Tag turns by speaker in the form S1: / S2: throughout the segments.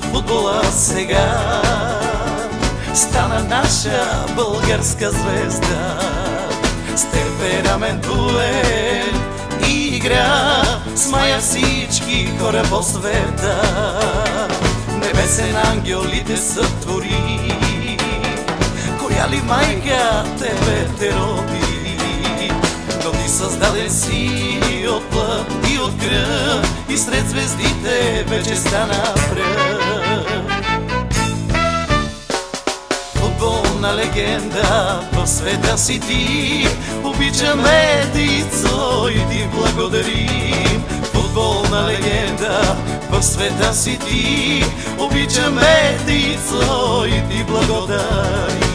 S1: футбола сега. Стана наша българска звезда. С темперамент буен игра. Смая всички хора по света. Небесен ангел ли те сътвори. Коя ли майка тебе те роди Но ти създаден си от плът и от кръв И сред звездите вече стана пръв Футболна легенда в света си ти Обичаме дицо и ти благодарим. Футболна легенда в света си ти Обичаме дицо и ти благодарим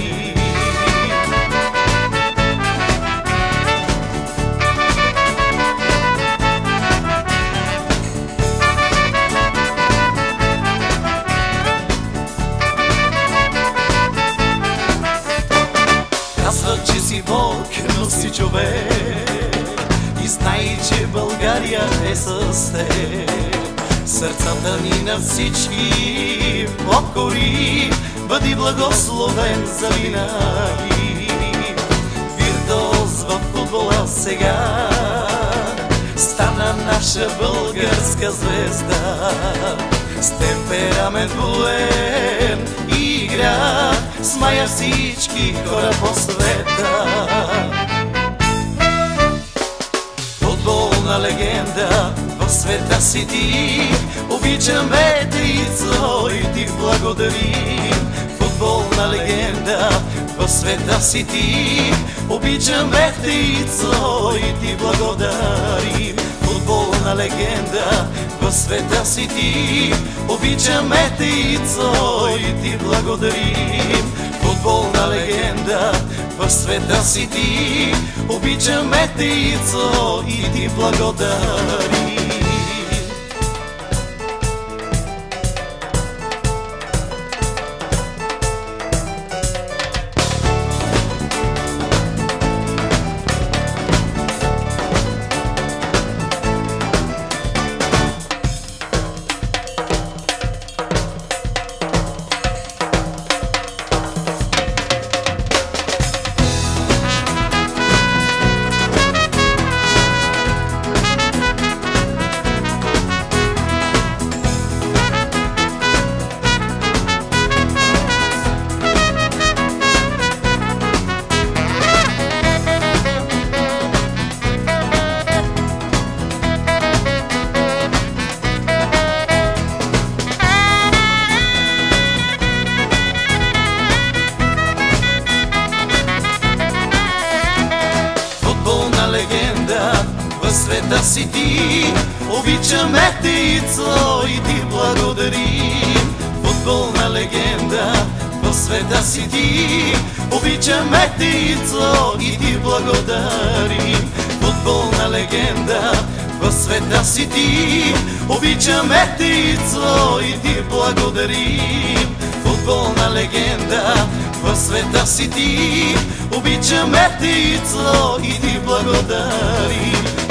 S1: че си Бог, но си човек. И знай, че България е с теб. Сърцата ни на всички покори Бъди благословен за винаги Виртуоз в футбола сега Стана наша българска звезда С темперамент буен игра Смая всички хора по света. Футболна легенда в света си ти. Обичаме те и ти благодарим. Футболна легенда в света си ти. Обичаме те и ти благодарим. Футболна легенда в света си ти. Обичаме те Ицо и ти благодарим. Футболна легенда в света си ти. Обичаме те Ицо и ти благодарим света си ти. Обичаме те, Ицо, и ти благодарим Футболна легенда в света си ти. Обичаме те, Ицо, и ти благодарим Футболна легенда в света си ти. Обичаме те, Ицо, и ти благодарим Футболна легенда в света си ти. Обичаме те, Ицо, и ти благодарим